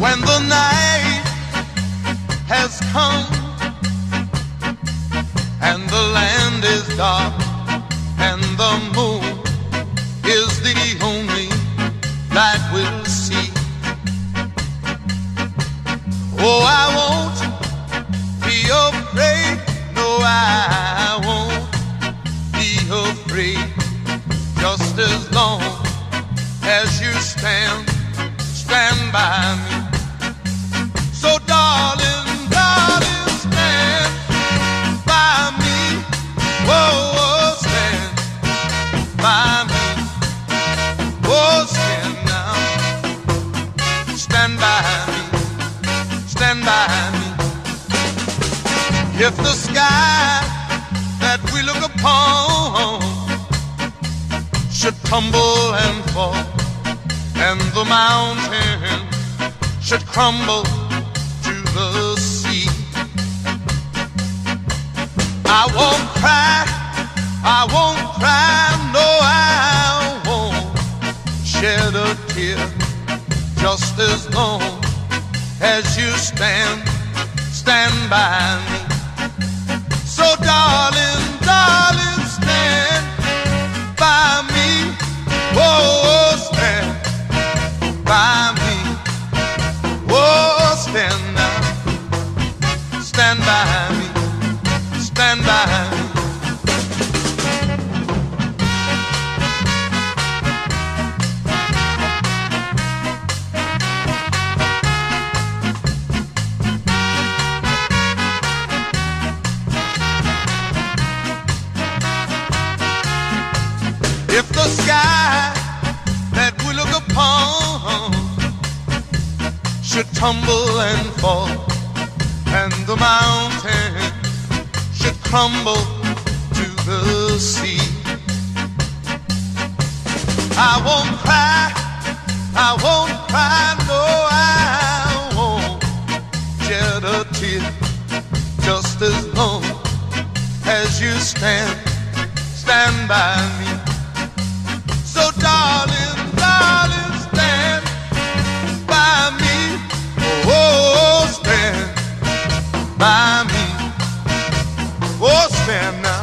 when the night has come and the land is dark and the moon is the only light we'll see. Oh, I won't be afraid. No, I won't be afraid. Just as long as you stand, If the sky that we look upon should tumble and fall, and the mountain should crumble to the sea, I won't cry, I won't cry, no, I won't shed a tear just as long as you stand, stand by me. Sky that we look upon should tumble and fall, and the mountain should crumble to the sea, I won't cry, I won't cry, no, I won't shed a tear, just as long as you stand, stand by me. Savannah.